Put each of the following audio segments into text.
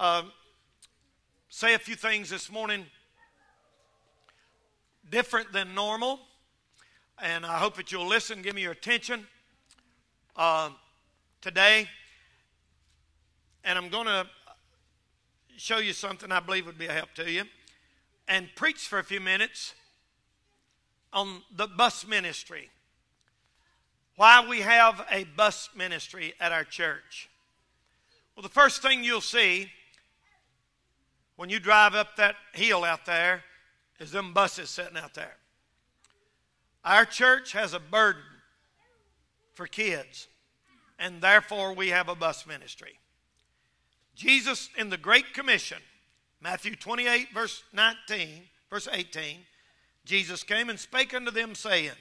uh, say a few things this morning different than normal. And I hope that you'll listen, give me your attention uh, today. And I'm going to show you something I believe would be a help to you and preach for a few minutes on the bus ministry. Why we have a bus ministry at our church. Well, the first thing you'll see when you drive up that hill out there is them buses sitting out there. Our church has a burden for kids, and therefore we have a bus ministry. Jesus in the Great Commission, Matthew 28, verse 19, verse 18, Jesus came and spake unto them, saying,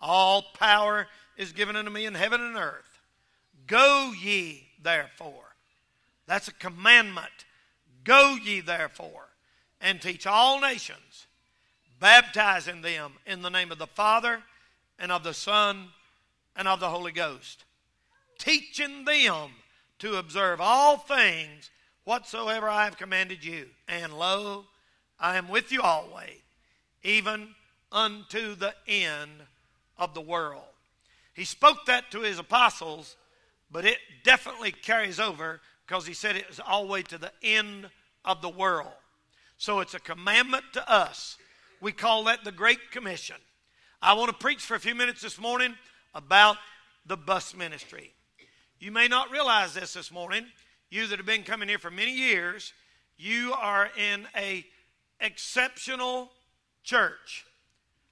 All power is given unto me in heaven and earth. Go ye therefore. That's a commandment. Go ye therefore and teach all nations, baptizing them in the name of the Father and of the Son and of the Holy Ghost, teaching them to observe all things whatsoever I have commanded you. And lo, I am with you always, even unto the end of the world. He spoke that to his apostles, but it definitely carries over because he said it was all the way to the end of the world. So it's a commandment to us. We call that the Great Commission. I want to preach for a few minutes this morning about the bus ministry. You may not realize this this morning. You that have been coming here for many years, you are in a exceptional church.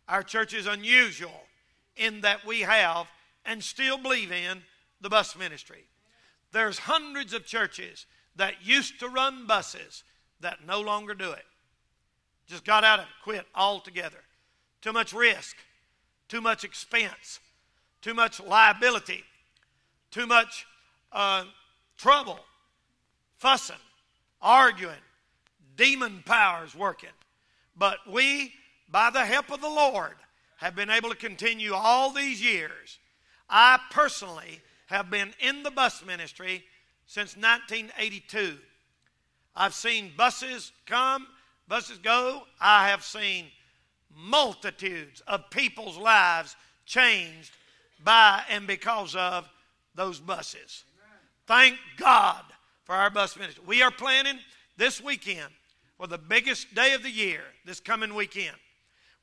Our church is unusual in that we have and still believe in the bus ministry. There's hundreds of churches that used to run buses that no longer do it. Just got out of it, quit altogether. Too much risk, too much expense, too much liability, too much uh, trouble, fussing, arguing, demon powers working. But we, by the help of the Lord, have been able to continue all these years. I personally have been in the bus ministry since 1982. I've seen buses come, buses go. I have seen multitudes of people's lives changed by and because of those buses. Thank God for our bus ministry. We are planning this weekend for the biggest day of the year, this coming weekend.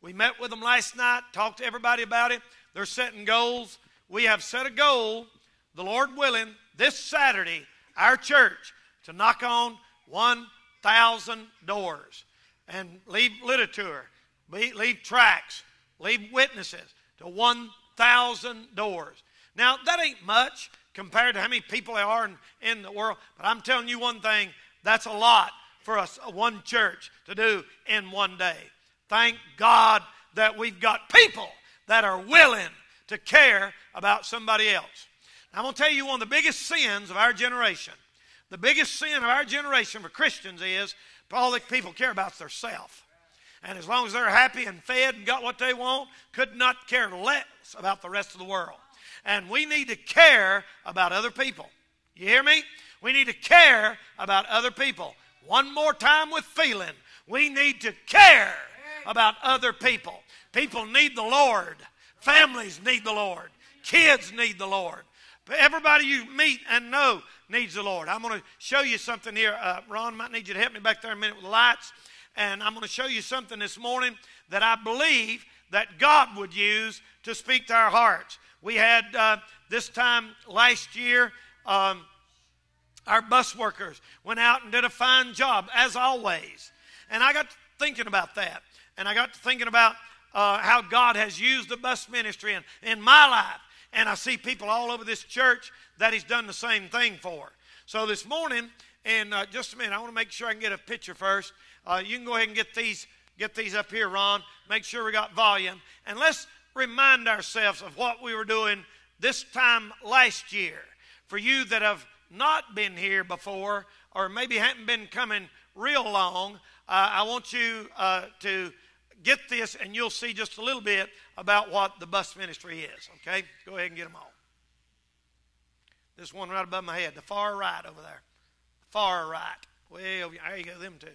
We met with them last night, talked to everybody about it. They're setting goals. We have set a goal, the Lord willing, this Saturday, our church to knock on 1,000 doors and leave literature, leave tracts, leave witnesses to 1,000 doors. Now, that ain't much compared to how many people there are in, in the world, but I'm telling you one thing that's a lot for us, uh, one church, to do in one day. Thank God that we've got people that are willing to care about somebody else. I'm going to tell you one of the biggest sins of our generation the biggest sin of our generation for Christians is all that people care about is their self. And as long as they're happy and fed and got what they want, could not care less about the rest of the world. And we need to care about other people. You hear me? We need to care about other people. One more time with feeling. We need to care about other people. People need the Lord. Families need the Lord. Kids need the Lord. But everybody you meet and know needs the Lord. I'm going to show you something here. Uh, Ron might need you to help me back there a minute with the lights. And I'm going to show you something this morning that I believe that God would use to speak to our hearts. We had uh, this time last year, um, our bus workers went out and did a fine job, as always. And I got thinking about that. And I got thinking about uh, how God has used the bus ministry in, in my life. And I see people all over this church that He's done the same thing for. So this morning, and uh, just a minute, I want to make sure I can get a picture first. Uh, you can go ahead and get these, get these up here, Ron. Make sure we got volume. And let's remind ourselves of what we were doing this time last year. For you that have not been here before, or maybe haven't been coming real long, uh, I want you uh, to get this and you'll see just a little bit about what the bus ministry is. Okay? Go ahead and get them all. This one right above my head, the far right over there. Far right. Way over there you go, them two.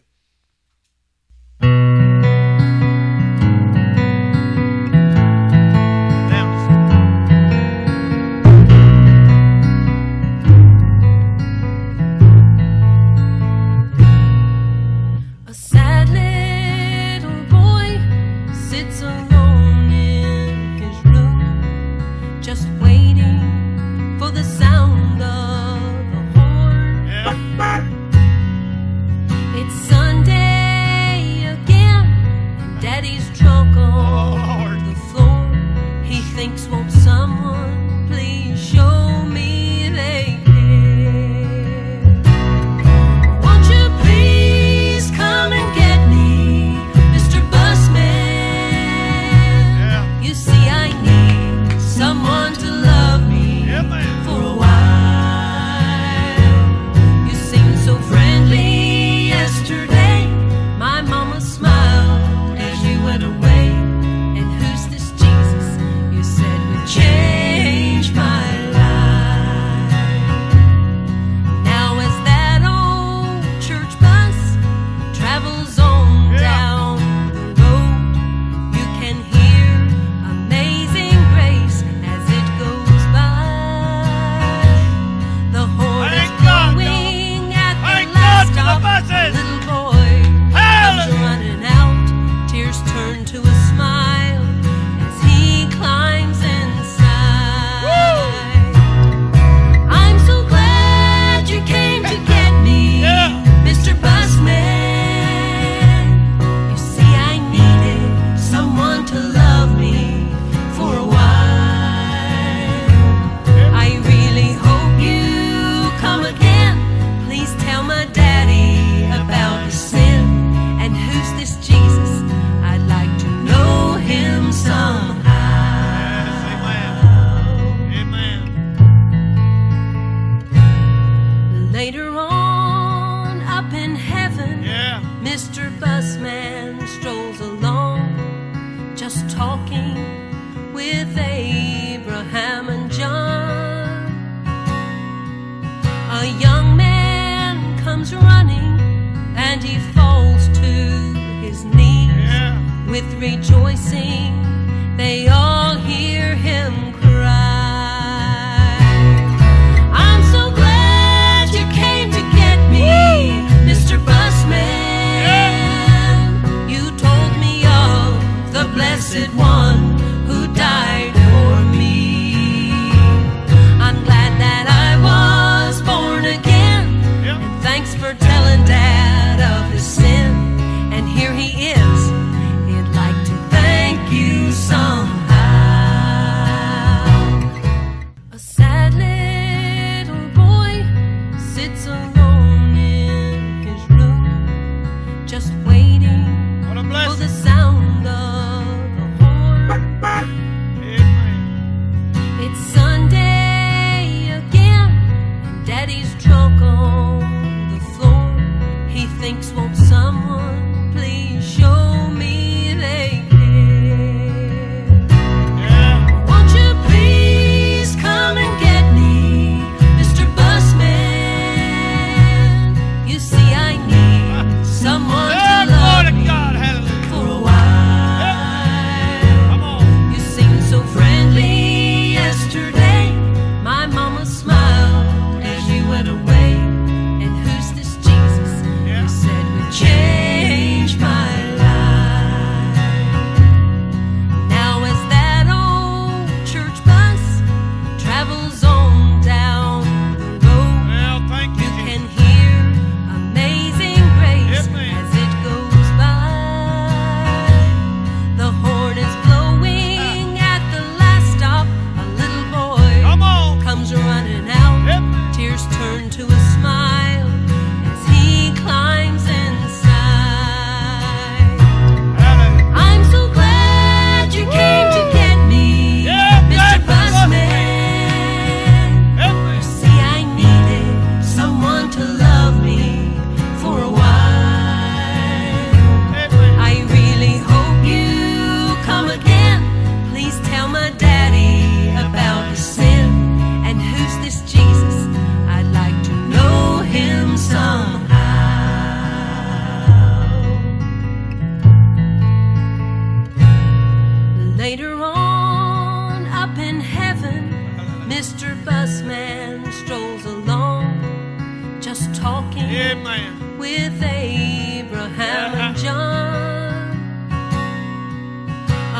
With Abraham and uh-huh. John.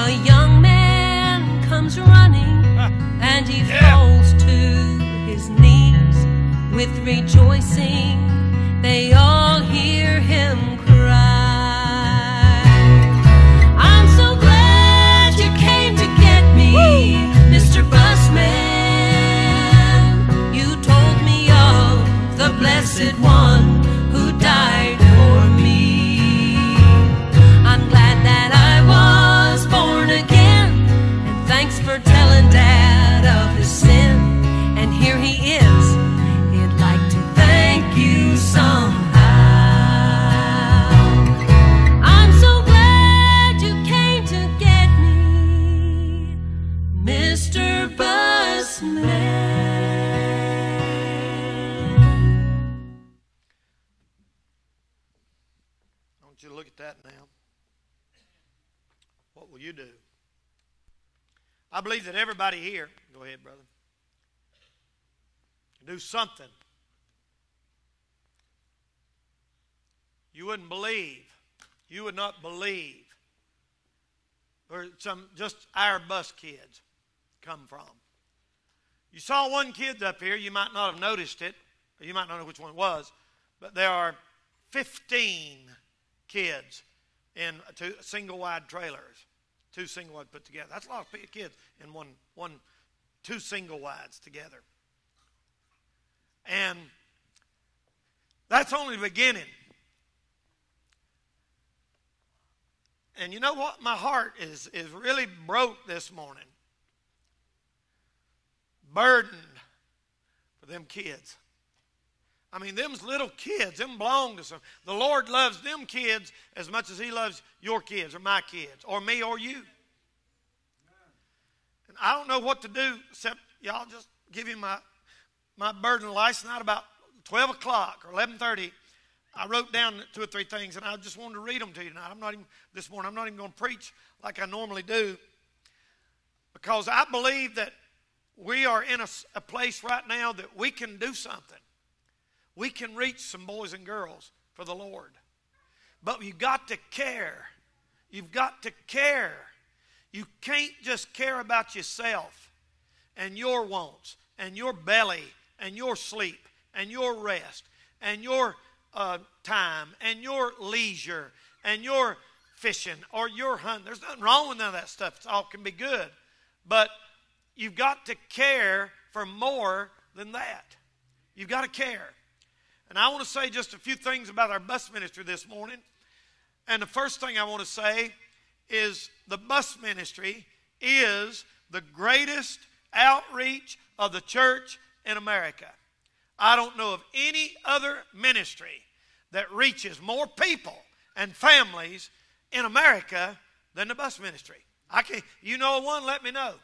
A young man comes running uh, and he Yeah. falls to his knees with rejoicing. They all hear him cry. I'm so glad you came to get me, Mr. Busman. You told me of the blessed one I believe that everybody here, go ahead, brother, do something. You wouldn't believe, you would not believe where some just our bus kids come from. You saw one kid up here, you might not have noticed it, or you might not know which one it was, but there are 15 kids in two single wide trailers, two single wide put together. That's a lot of kids in one, one, two single wides together. And that's only the beginning. And you know what? My heart is, is really broke this morning. Burdened for them kids. I mean, them's little kids. Them belong to some. The Lord loves them kids as much as He loves your kids or my kids or me or you. And I don't know what to do except y'all just give him my my burden last night about 12 o'clock or 11:30. I wrote down two or three things, and I just wanted to read them to you tonight. I'm not even this morning. I'm not even going to preach like I normally do because I believe that we are in a place right now that we can do something. We can reach some boys and girls for the Lord. But you've got to care. You've got to care. You can't just care about yourself and your wants and your belly and your sleep and your rest and your uh, time and your leisure and your fishing or your hunting. There's nothing wrong with none of that stuff. It all can be good. But you've got to care for more than that. You've got to care. And I want to say just a few things about our bus ministry this morning. And the first thing I want to say is the bus ministry is the greatest outreach of the church in America. I don't know of any other ministry that reaches more people and families in America than the bus ministry. I can you know one, let me know.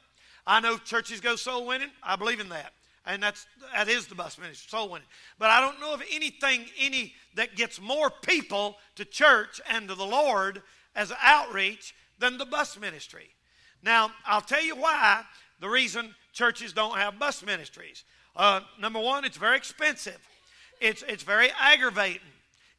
I know churches go soul winning. I believe in that. And that's that is the bus ministry, soul winning. But I don't know of anything any that gets more people to church and to the Lord as outreach than the bus ministry. Now, I'll tell you why the reason churches don't have bus ministries. Uh, number one, it's very expensive. It's, it's very aggravating.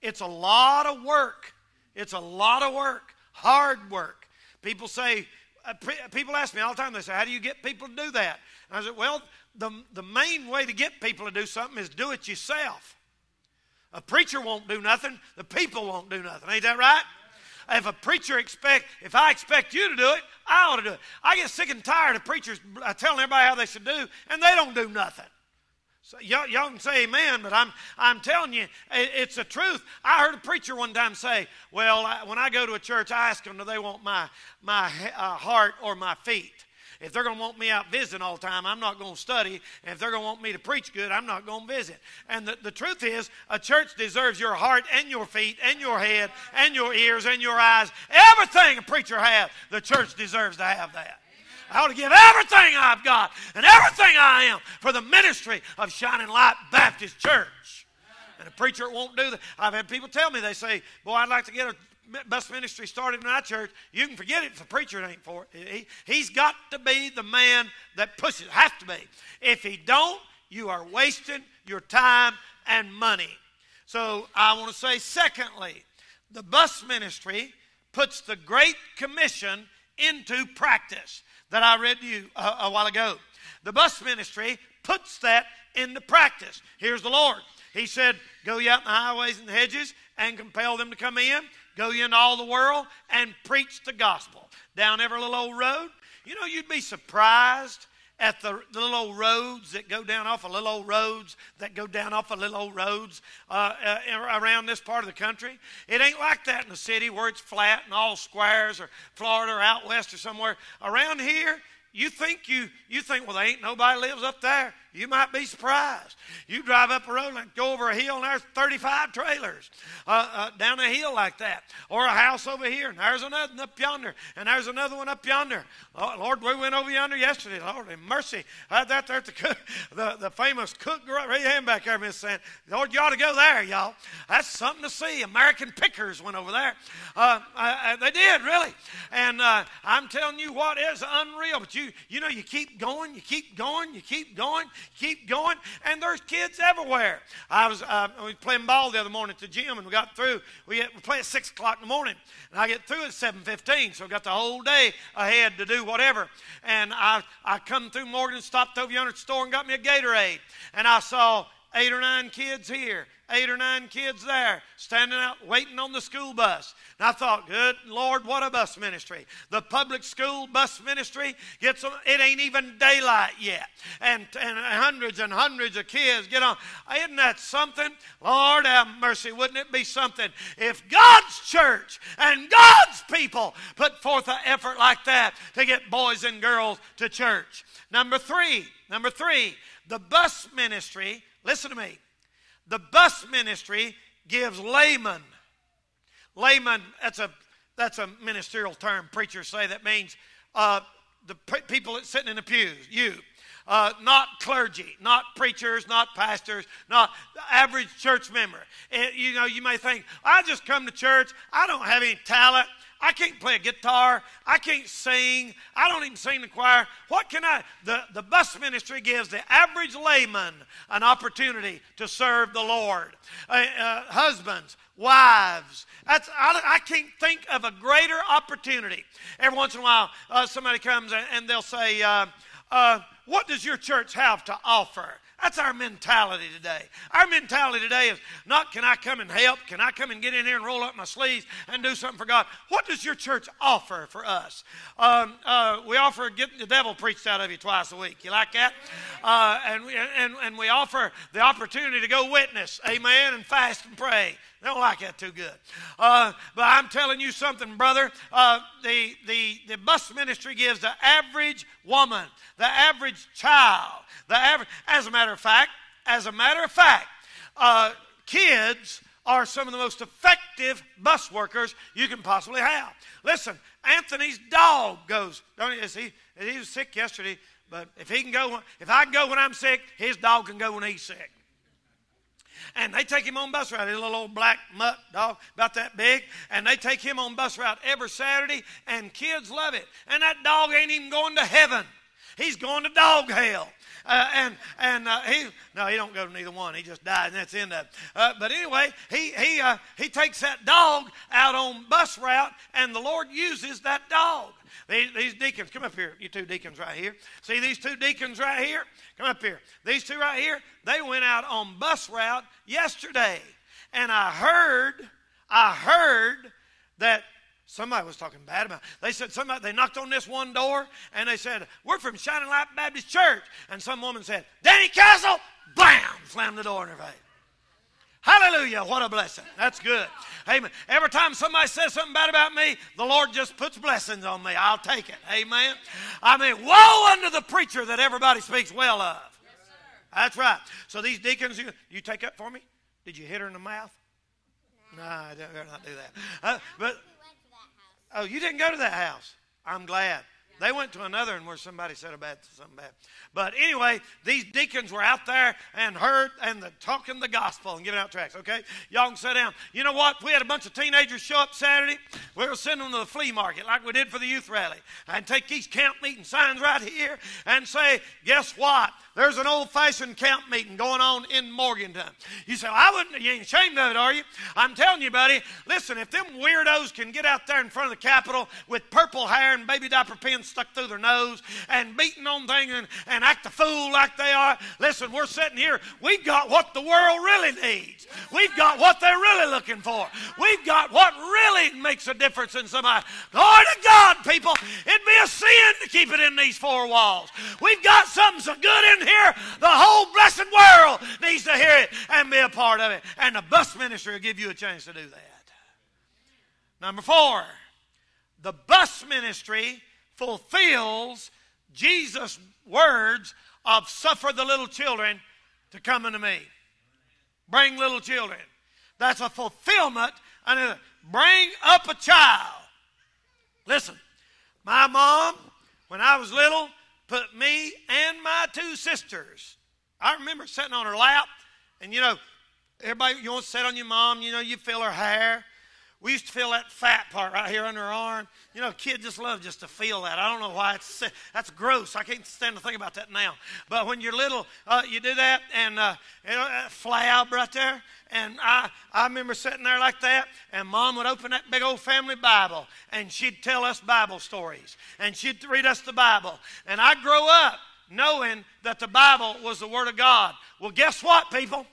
It's a lot of work. It's a lot of work, hard work. People say, uh, pre- people ask me all the time, they say, How do you get people to do that? And I said, Well, the, the main way to get people to do something is do it yourself. A preacher won't do nothing, the people won't do nothing. Ain't that right? If a preacher expect, if I expect you to do it, I ought to do it. I get sick and tired of preachers uh, telling everybody how they should do, and they don't do nothing. So y'all, y'all can say amen, but I'm, I'm telling you, it- it's the truth. I heard a preacher one time say, Well, when I go to a church, I ask them, Do they want my, my uh, heart or my feet? If they're going to want me out visiting all the time, I'm not going to study. And if they're going to want me to preach good, I'm not going to visit. And the, the truth is, a church deserves your heart and your feet and your head and your ears and your eyes. Everything a preacher has, the church deserves to have that. I ought to give everything I've got and everything I am for the ministry of Shining Light Baptist Church. And a preacher won't do that. I've had people tell me, they say, Boy, I'd like to get a bus ministry started in our church. You can forget it if the preacher ain't for it. He, he's got to be the man that pushes. Has to be. If he don't, you are wasting your time and money. So I want to say, secondly, the bus ministry puts the Great Commission into practice that I read to you a, a while ago. The bus ministry puts that into practice. Here's the Lord. He said, Go ye out in the highways and the hedges and compel them to come in. Go into all the world and preach the gospel. Down every little old road. You know, you'd be surprised at the little old roads that go down off of little old roads that go down off of little old roads uh, uh, around this part of the country. It ain't like that in the city where it's flat and all squares or Florida or out west or somewhere. Around here, you think you you think well there ain't nobody lives up there you might be surprised. You drive up a road and go over a hill and there's 35 trailers uh, uh, down a hill like that. Or a house over here and there's another up yonder and there's another one up yonder. Oh, lord we went over yonder yesterday. Lord in mercy. Had that there at the cook, the, the famous cook right hand back there miss Sand. lord you ought to go there y'all. That's something to see. American pickers went over there. Uh, uh they did really. And uh, i'm telling you what is unreal. But you, you know, you keep going, you keep going, you keep going, keep going, and there's kids everywhere. I was, uh, we was playing ball the other morning at the gym, and we got through. We, get, we play at 6 o'clock in the morning, and I get through at 7.15, so I got the whole day ahead to do whatever. And I, I come through Morgan, stopped over yonder at the store and got me a Gatorade. And I saw eight or nine kids here, eight or nine kids there, standing out waiting on the school bus. And I thought, good Lord, what a bus ministry. The public school bus ministry gets them, it ain't even daylight yet. And, and hundreds and hundreds of kids get on. Isn't that something? Lord have mercy. Wouldn't it be something if God's church and God's people put forth an effort like that to get boys and girls to church? Number three, number three, the bus ministry Listen to me. The bus ministry gives laymen. Laymen, that's a, that's a ministerial term preachers say. That means uh, the people that sitting in the pews, you. Uh, not clergy, not preachers, not pastors, not average church member. It, you know, you may think, I just come to church, I don't have any talent, I can't play a guitar. I can't sing. I don't even sing in the choir. What can I? The, the bus ministry gives the average layman an opportunity to serve the Lord. Uh, uh, husbands, wives. That's, I, I, can't think of a greater opportunity. Every once in a while, uh, somebody comes and they'll say, uh, uh, What does your church have to offer? That's our mentality today. Our mentality today is not can I come and help? Can I come and get in here and roll up my sleeves and do something for God? What does your church offer for us? Um, uh, we offer getting the devil preached out of you twice a week. You like that? Uh, and, we, and, and we offer the opportunity to go witness, amen, and fast and pray. They don't like that too good. Uh, but I'm telling you something, brother. Uh, the, the, the bus ministry gives the average woman, the average child, the average, as a matter of fact, as a matter of fact, uh, kids are some of the most effective bus workers you can possibly have. Listen, Anthony's dog goes. Don't he? He, he was sick yesterday, but if he can go, if I can go when I'm sick, his dog can go when he's sick. And they take him on bus route. He's a little old black mutt dog, about that big. And they take him on bus route every Saturday, and kids love it. And that dog ain't even going to heaven. He's going to dog hell. Uh, and and uh, he no, he don't go to neither one. He just died, and that's the end of it. Uh, but anyway, he he uh, he takes that dog out on bus route, and the Lord uses that dog. These, these deacons, come up here. You two deacons right here. See these two deacons right here? Come up here. These two right here, they went out on bus route yesterday. And I heard, I heard that somebody was talking bad about it. They said somebody, they knocked on this one door and they said, We're from Shining Light Baptist Church. And some woman said, Danny Castle, bam, slammed the door in her face. Hallelujah. What a blessing. That's good. Amen. Every time somebody says something bad about me, the Lord just puts blessings on me. I'll take it. Amen. I mean, woe unto the preacher that everybody speaks well of. Yes, That's right. So these deacons, you, you take up for me? Did you hit her in the mouth? No, I don't. better not do that. Uh, but oh, you didn't go to that house. I'm glad. They went to another and where somebody said about something bad. But anyway, these deacons were out there and heard and the, talking the gospel and giving out tracts. Okay, y'all can sit down. You know what? We had a bunch of teenagers show up Saturday. We were sending them to the flea market like we did for the youth rally, and take these camp meeting signs right here and say, guess what? There's an old fashioned camp meeting going on in Morgantown. You say, well, I wouldn't, you ain't ashamed of it, are you? I'm telling you, buddy, listen, if them weirdos can get out there in front of the Capitol with purple hair and baby diaper pins stuck through their nose and beating on things and, and act a fool like they are, listen, we're sitting here. We've got what the world really needs. We've got what they're really looking for. We've got what really makes a difference in somebody. Glory to God, people. It'd be a sin to keep it in these four walls. We've got something so good in here, the whole blessed world needs to hear it and be a part of it. And the bus ministry will give you a chance to do that. Number four, the bus ministry fulfills Jesus' words of suffer the little children to come unto me. Bring little children. That's a fulfillment. And bring up a child. Listen, my mom, when I was little, put me and my two sisters. I remember sitting on her lap, and you know, everybody, you want to sit on your mom, you know, you feel her hair. We used to feel that fat part right here under our arm. You know, kids just love just to feel that. I don't know why it's that's gross. I can't stand to think about that now. But when you're little, uh, you do that, and uh, you know that flab right there. And I, I remember sitting there like that, and Mom would open that big old family Bible, and she'd tell us Bible stories, and she'd read us the Bible. And I grow up knowing that the Bible was the Word of God. Well, guess what, people?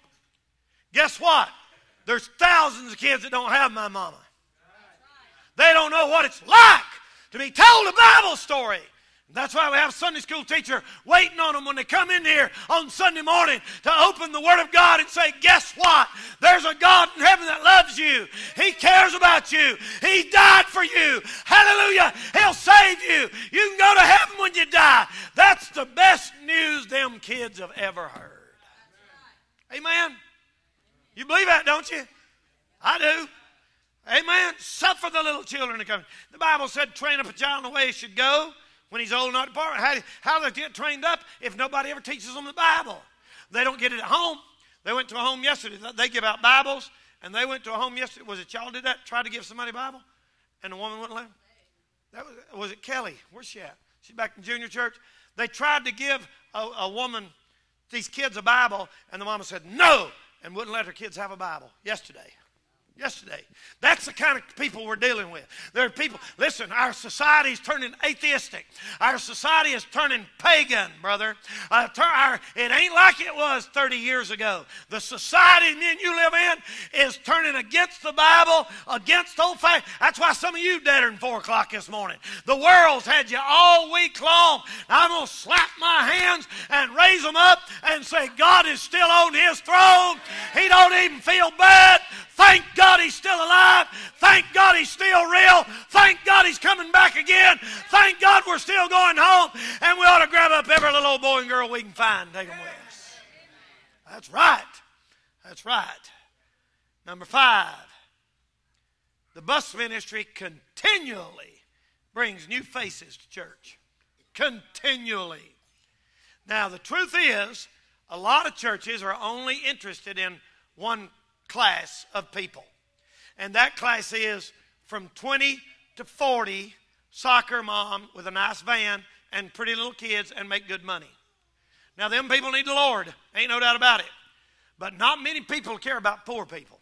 Guess what? There's thousands of kids that don't have my mama. They don't know what it's like to be told a Bible story. That's why we have Sunday school teacher waiting on them when they come in here on Sunday morning to open the Word of God and say, Guess what? There's a God in heaven that loves you. He cares about you. He died for you. Hallelujah. He'll save you. You can go to heaven when you die. That's the best news them kids have ever heard. Amen. You believe that, don't you? I do. Amen. Suffer the little children to come. The Bible said, train up a child in the way he should go when he's old not depart. How, how do they get trained up if nobody ever teaches them the Bible? They don't get it at home. They went to a home yesterday. They give out Bibles, and they went to a home yesterday. Was it y'all did that? Tried to give somebody a Bible, and the woman wouldn't let them. That was, was it Kelly? Where's she at? She's back in junior church. They tried to give a, a woman, these kids, a Bible, and the mama said no, and wouldn't let her kids have a Bible yesterday yesterday. That's the kind of people we're dealing with. There are people, listen, our society is turning atheistic. Our society is turning pagan, brother. Uh, our, it ain't like it was 30 years ago. The society me and you live in is turning against the Bible, against old faith. That's why some of you dead than 4 o'clock this morning. The world's had you all week long. I'm going to slap my hands and raise them up and say, God is still on his throne. He don't even feel bad. Thank God he's still alive. Thank God he's still real. Thank God he's coming back again. Thank God we're still going home. And we ought to grab up every little old boy and girl we can find and take them with us. That's right. That's right. Number five, the bus ministry continually brings new faces to church. Continually. Now, the truth is, a lot of churches are only interested in one class of people. And that class is from 20 to 40 soccer mom with a nice van and pretty little kids and make good money. Now, them people need the Lord. Ain't no doubt about it. But not many people care about poor people.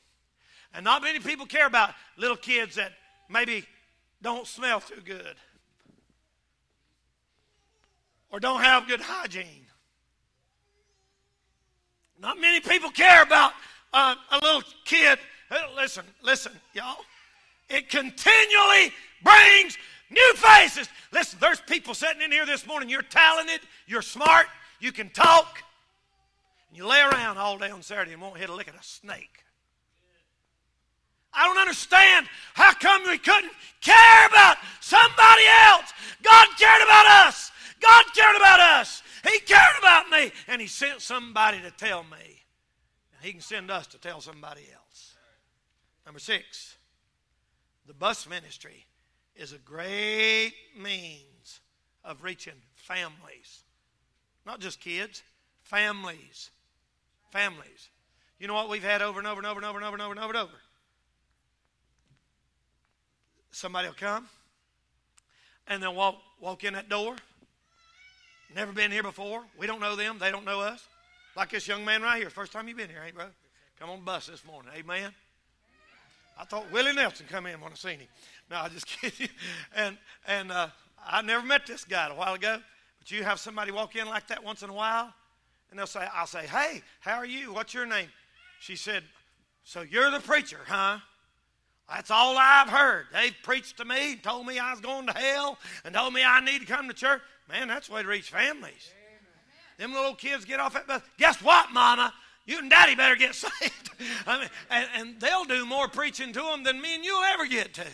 And not many people care about little kids that maybe don't smell too good or don't have good hygiene. Not many people care about uh, a little kid. Listen, listen, y'all. It continually brings new faces. Listen, there's people sitting in here this morning. You're talented, you're smart, you can talk, and you lay around all day on Saturday and won't hit a lick at a snake. I don't understand how come we couldn't care about somebody else. God cared about us. God cared about us. He cared about me. And He sent somebody to tell me. And He can send us to tell somebody else. Number six, the bus ministry is a great means of reaching families. Not just kids, families. Families. You know what we've had over and over and over and over and over and over and over and over? Somebody will come and they'll walk, walk in that door Never been here before. We don't know them. They don't know us. Like this young man right here. First time you've been here, ain't bro? Come on bus this morning. Amen. I thought Willie Nelson come in when I seen him. No, I just kidding. And and uh, I never met this guy a while ago. But you have somebody walk in like that once in a while, and they'll say, I'll say, Hey, how are you? What's your name? She said, So you're the preacher, huh? That's all I've heard. They've preached to me, told me I was going to hell, and told me I need to come to church. Man, that's the way to reach families. Them little kids get off at bus. Guess what, Mama? You and Daddy better get saved. I mean, and, and they'll do more preaching to them than me and you'll ever get to.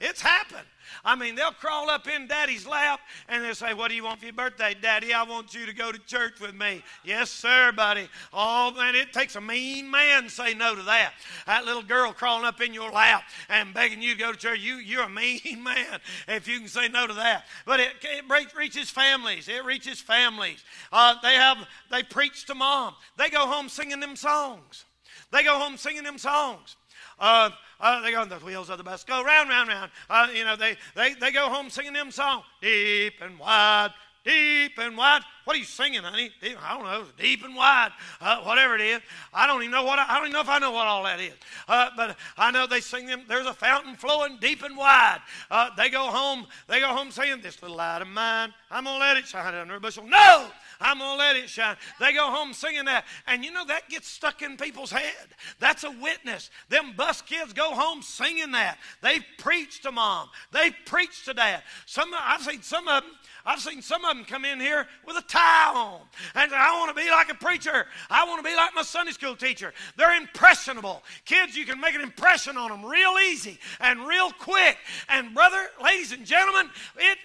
It's happened. I mean, they'll crawl up in daddy's lap and they'll say, What do you want for your birthday, daddy? I want you to go to church with me. Yes, sir, buddy. Oh, man, it takes a mean man to say no to that. That little girl crawling up in your lap and begging you to go to church, you, you're a mean man if you can say no to that. But it, it reaches families. It reaches families. Uh, they have, they preach to mom. They go home singing them songs. They go home singing them songs. Uh, uh, they go the wheels of the bus, go round, round, round. Uh, you know, they, they, they go home singing them song, deep and wide, deep and wide. What are you singing, honey? Deep, I don't know, deep and wide, uh, whatever it is. I don't even know what I, I, don't even know if I know what all that is. Uh, but I know they sing them. There's a fountain flowing deep and wide. Uh, they go home. They go home saying, "This little light of mine, I'm gonna let it shine under a bushel." No, I'm going to let it shine. They go home singing that. And you know, that gets stuck in people's head. That's a witness. Them bus kids go home singing that. They preach to mom. They preach to dad. Some, I've seen some of them. I've seen some of them come in here with a tie on. And I want to be like a preacher. I want to be like my Sunday school teacher. They're impressionable. Kids, you can make an impression on them real easy and real quick. And, brother, ladies and gentlemen, it,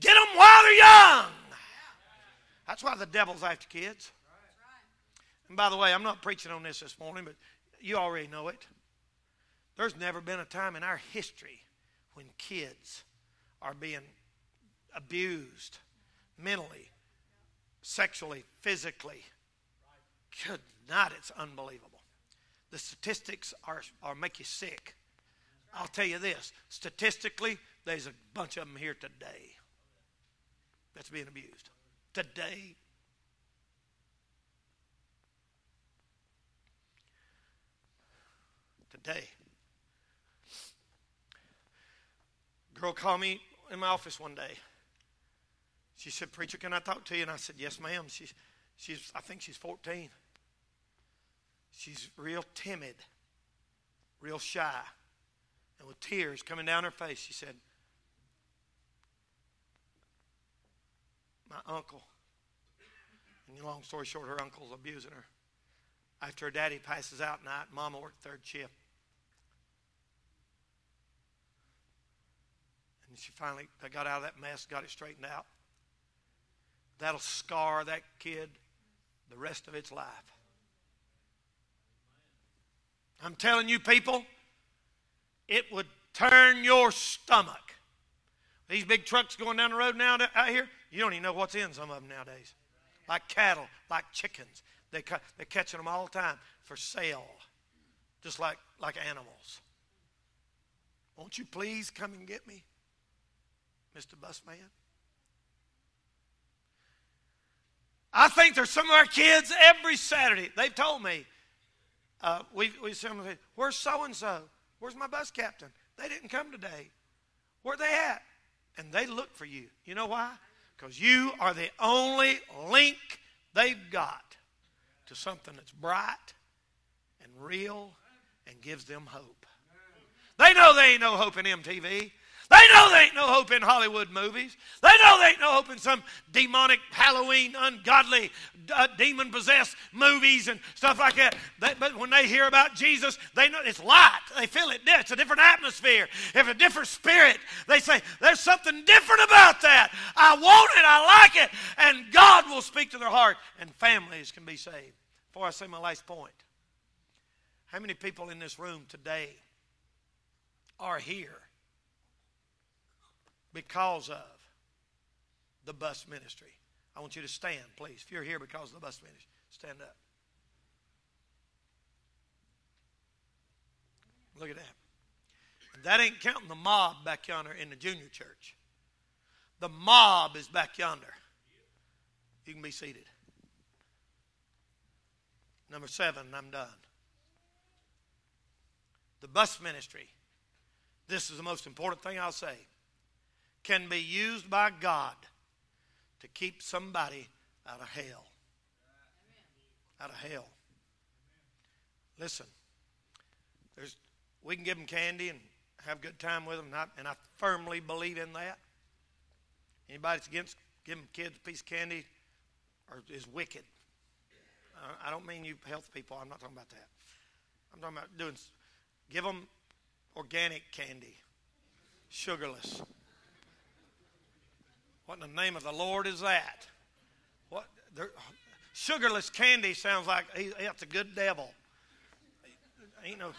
get them while they're young. That's why the devil's after kids. And by the way, I'm not preaching on this this morning, but you already know it. There's never been a time in our history when kids are being abused mentally, sexually, physically. Good night, it's unbelievable. The statistics are, are make you sick. I'll tell you this statistically, there's a bunch of them here today that's being abused today. Today. Girl called me in my office one day. She said, Preacher, can I talk to you? And I said, Yes, ma'am. She's, she's, I think she's 14. She's real timid, real shy. And with tears coming down her face, she said, my uncle. And long story short, her uncle's abusing her. After her daddy passes out at night, mama worked third shift. And she finally got out of that mess, got it straightened out. That'll scar that kid the rest of its life. I'm telling you, people, it would turn your stomach. These big trucks going down the road now out here, you don't even know what's in some of them nowadays. Like cattle, like chickens. They, they're catching them all the time for sale, just like, like animals. Won't you please come and get me, Mr. Busman? I think there's some of our kids every Saturday. They've told me, uh, we, we say, where's so and so? Where's my bus captain? They didn't come today. Where are they at? And they look for you. You know why? Because you are the only link they've got to something that's bright and real and gives them hope. They know they ain't no hope in MTV. They know there ain't no hope in Hollywood movies. They know there ain't no hope in some demonic Halloween, ungodly, uh, demon possessed movies and stuff like that. They, but when they hear about Jesus, they know it's light. They feel it. It's a different atmosphere. It's a different spirit. They say, there's something different about that. I want it. I like it. And God will speak to their heart, and families can be saved. Before I say my last point, how many people in this room today are here because of the bus ministry. I want you to stand, please. If you're here because of the bus ministry, stand up. Look at that. That ain't counting the mob back yonder in the junior church. The mob is back yonder. You can be seated. Number seven, I'm done. The bus ministry, this is the most important thing I'll say, can be used by God to keep somebody out of hell. Out of hell. Listen, there's, we can give them candy and have a good time with them, and I, and I firmly believe in that. Anybody that's against giving kids a piece of candy or is wicked. I don't mean you health people. I'm not talking about that. I'm talking about doing. Give them organic candy, sugarless. What in the name of the Lord is that? What? Sugarless candy sounds like that's a good devil. Ain't no,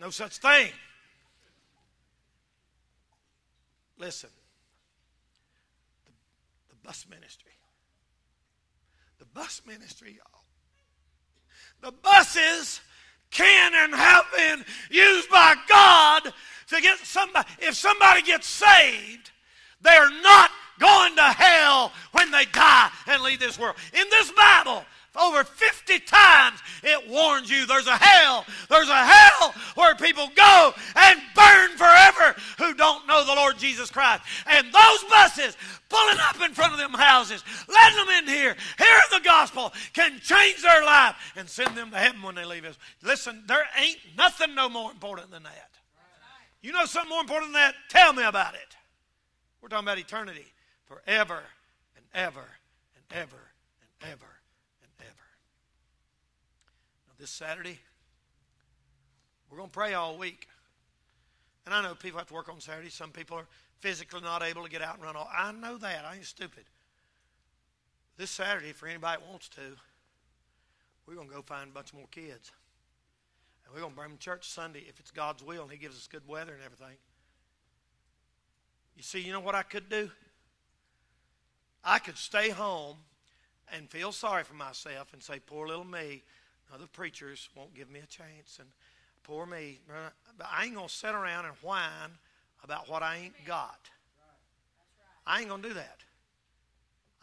no such thing. Listen, the, the bus ministry. The bus ministry, y'all. The buses can and have been used by God to get somebody. If somebody gets saved, they're not going to hell when they die and leave this world. In this Bible, over 50 times it warns you there's a hell. There's a hell where people go and burn forever who don't know the Lord Jesus Christ. And those buses pulling up in front of them houses, letting them in here, hear the gospel, can change their life and send them to heaven when they leave us. Listen, there ain't nothing no more important than that. You know something more important than that? Tell me about it. We're talking about eternity forever and ever and ever and ever and ever. Now, this Saturday. We're going to pray all week. And I know people have to work on Saturday. Some people are physically not able to get out and run all. I know that. I ain't stupid. This Saturday, for anybody that wants to, we're going to go find a bunch more kids. And we're going to bring them to church Sunday if it's God's will and He gives us good weather and everything. You see, you know what I could do? I could stay home and feel sorry for myself and say, poor little me, other preachers won't give me a chance, and poor me. But I ain't going to sit around and whine about what I ain't got. I ain't going to do that.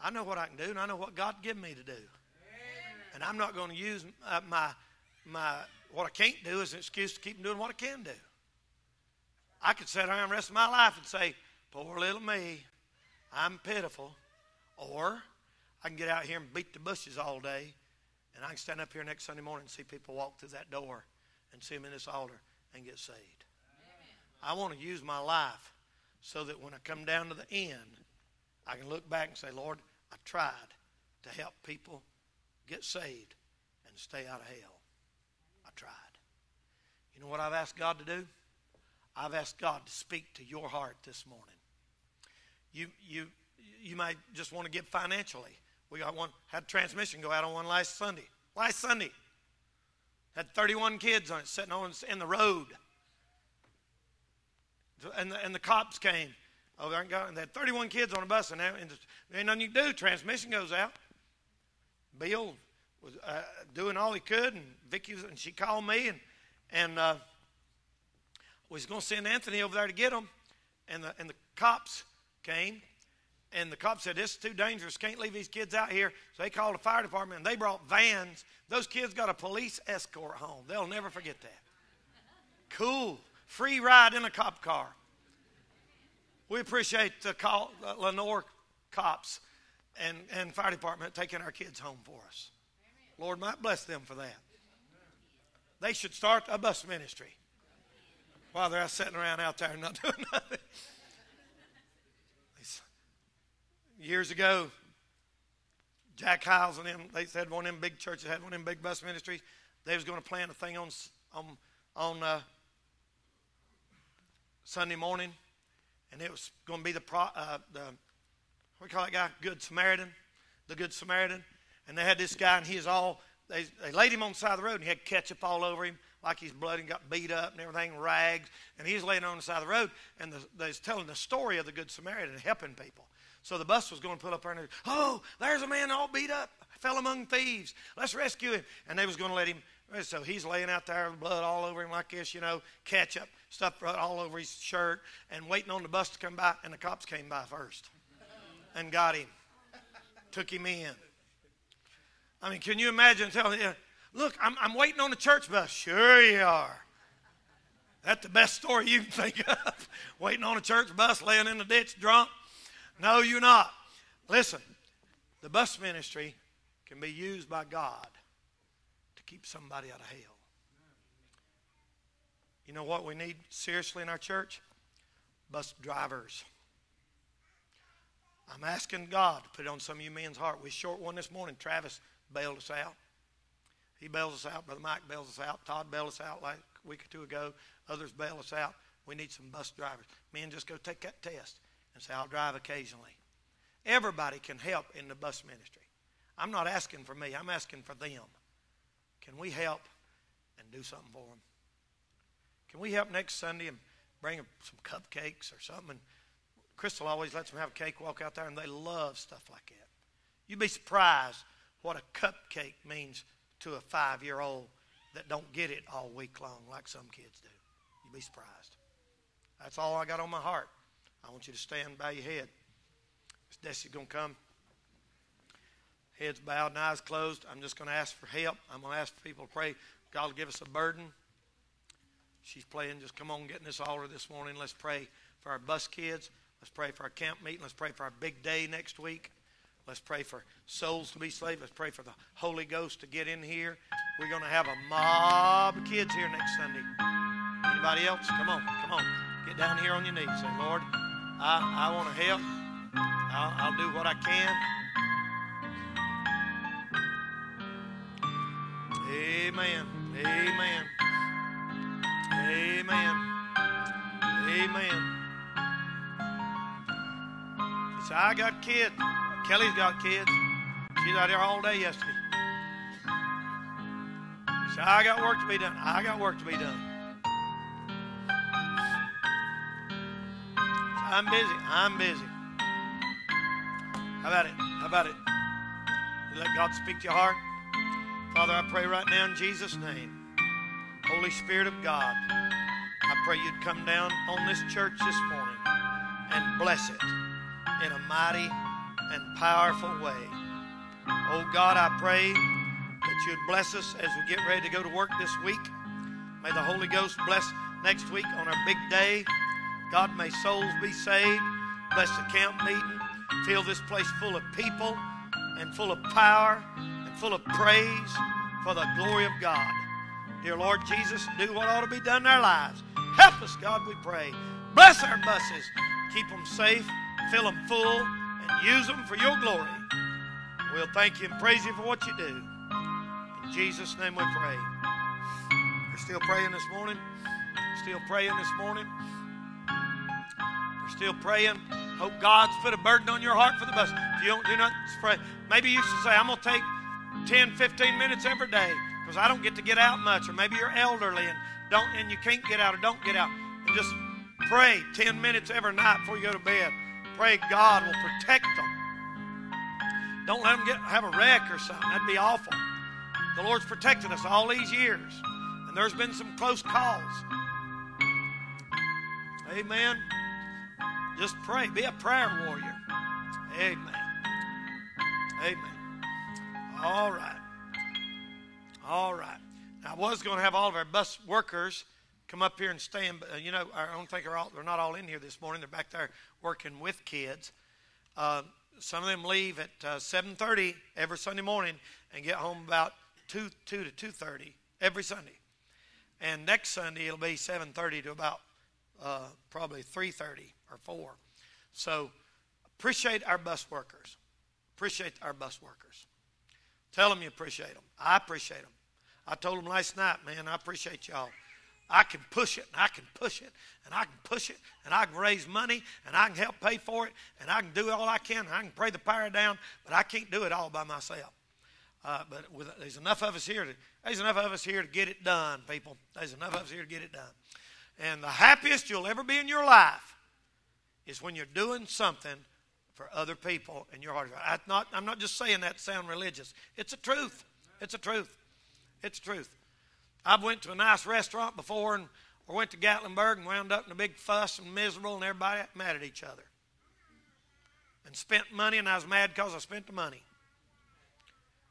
I know what I can do, and I know what God given me to do. And I'm not going to use uh, my, my what I can't do as an excuse to keep doing what I can do. I could sit around the rest of my life and say, poor little me, I'm pitiful. Or I can get out here and beat the bushes all day and I can stand up here next Sunday morning and see people walk through that door and see them in this altar and get saved. Amen. I want to use my life so that when I come down to the end, I can look back and say, Lord, I tried to help people get saved and stay out of hell. I tried. You know what I've asked God to do? I've asked God to speak to your heart this morning. You, you, you might just want to give financially. We got one, had transmission go out on one last Sunday. Last Sunday. Had 31 kids on it sitting on in the road. And the, and the cops came over there and, got, and they had 31 kids on a bus, and, there ain't nothing you can do. Transmission goes out. Bill was uh, doing all he could, and Vicky was, and she called me, and and uh, was going to send Anthony over there to get him, and the and the cops came, and the cops said, This is too dangerous. Can't leave these kids out here. So they called the fire department and they brought vans. Those kids got a police escort home. They'll never forget that. Cool. Free ride in a cop car. We appreciate the call, uh, Lenore cops and, and fire department taking our kids home for us. Lord might bless them for that. They should start a bus ministry while they're sitting around out there not doing nothing years ago, Jack Hyles and them, they said one of them big churches had one of them big bus ministries. They was going to plan a thing on on on uh, Sunday morning, and it was going to be the pro, uh, the what do you call that guy? Good Samaritan, the Good Samaritan. And they had this guy, and he was all they, they laid him on the side of the road, and he had ketchup all over him, like he's bloody and got beat up and everything, rags. And he's laying on the side of the road, and the, they was telling the story of the Good Samaritan helping people. So the bus was going to pull up there and, oh, there's a man all beat up, fell among thieves. Let's rescue him. And they was going to let him. So he's laying out there, blood all over him like this, you know, ketchup, stuff all over his shirt, and waiting on the bus to come by. And the cops came by first and got him. took him in. I mean, can you imagine telling him, look, I'm, I'm waiting on the church bus. Sure you are. That's the best story you can think of. waiting on a church bus, laying in the ditch drunk. No, you're not. Listen, the bus ministry can be used by God to keep somebody out of hell. You know what we need seriously in our church? Bus drivers. I'm asking God to put it on some of you men's heart. We short one this morning. Travis bailed us out. He bails us out. Brother Mike bails us out. Todd bailed us out like a week or two ago. Others bail us out. We need some bus drivers. Men, just go take that test and say, I'll drive occasionally. Everybody can help in the bus ministry. I'm not asking for me, I'm asking for them. Can we help and do something for them? Can we help next Sunday and bring them some cupcakes or something? Crystal always lets them have a cakewalk out there, and they love stuff like that. You'd be surprised what a cupcake means to a five-year-old that don't get it all week long like some kids do. You'd be surprised. That's all I got on my heart. I want you to stand by your head. Miss Desi's going to come. Heads bowed and eyes closed. I'm just going to ask for help. I'm going to ask people to pray. God will give us a burden. She's playing. Just come on, get in this altar this morning. Let's pray for our bus kids. Let's pray for our camp meeting. Let's pray for our big day next week. Let's pray for souls to be saved. Let's pray for the Holy Ghost to get in here. We're going to have a mob of kids here next Sunday. Anybody else? Come on, come on. Get down here on your knees. Say, Lord, I, I want to help. I'll, I'll do what I can. Amen. Amen. Amen. Amen. He I got kids. Kelly's got kids. She's out here all day yesterday. Said, I got work to be done. I got work to be done. I'm busy. I'm busy. How about it? How about it? You let God speak to your heart. Father, I pray right now in Jesus' name. Holy Spirit of God, I pray you'd come down on this church this morning and bless it in a mighty and powerful way. Oh God, I pray that you'd bless us as we get ready to go to work this week. May the Holy Ghost bless next week on our big day. God, may souls be saved. Bless the camp meeting. Fill this place full of people and full of power and full of praise for the glory of God. Dear Lord Jesus, do what ought to be done in our lives. Help us, God, we pray. Bless our buses. Keep them safe, fill them full, and use them for your glory. We'll thank you and praise you for what you do. In Jesus' name we pray. We're still praying this morning. Still praying this morning. Still praying. Hope God's put a burden on your heart for the bus. If you don't do nothing, pray. Maybe you should say, I'm going to take 10, 15 minutes every day because I don't get to get out much. Or maybe you're elderly and don't and you can't get out or don't get out. And just pray 10 minutes every night before you go to bed. Pray God will protect them. Don't let them get have a wreck or something. That'd be awful. The Lord's protected us all these years. And there's been some close calls. Amen. Just pray. Be a prayer warrior. Amen. Amen. All right. All right. Now, I was going to have all of our bus workers come up here and stand, but uh, you know, I don't think they're all, they're not all in here this morning. They're back there working with kids. Uh, some of them leave at uh, 7:30 every Sunday morning and get home about 2 2 to 2:30 every Sunday. And next Sunday it'll be 7:30 to about uh, probably 3:30 or 4. So appreciate our bus workers. Appreciate our bus workers. Tell them you appreciate them. I appreciate them. I told them last night, man, I appreciate y'all. I can push it and I can push it and I can push it and I can raise money and I can help pay for it and I can do all I can. I can pray the power down, but I can't do it all by myself. Uh, but with, there's enough of us here. To, there's enough of us here to get it done, people. There's enough of us here to get it done. And the happiest you'll ever be in your life is when you're doing something for other people in your heart. I'm not, I'm not just saying that to sound religious. It's a truth. It's a truth. It's a truth. I've went to a nice restaurant before and or went to Gatlinburg and wound up in a big fuss and miserable and everybody mad at each other. and spent money, and I was mad because I spent the money.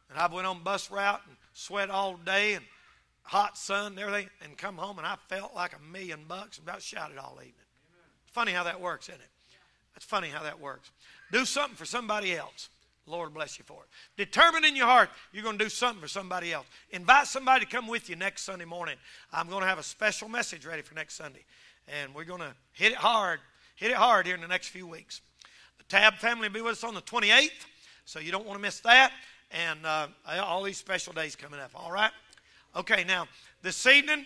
And I went on bus route and sweat all day and hot sun and everything, and come home and I felt like a million bucks and about shouted all evening. Funny how that works, isn't it? That's funny how that works. Do something for somebody else. Lord bless you for it. Determine in your heart you're going to do something for somebody else. Invite somebody to come with you next Sunday morning. I'm going to have a special message ready for next Sunday. And we're going to hit it hard, hit it hard here in the next few weeks. The Tab family will be with us on the 28th, so you don't want to miss that. And uh, all these special days coming up, all right? Okay, now, this evening,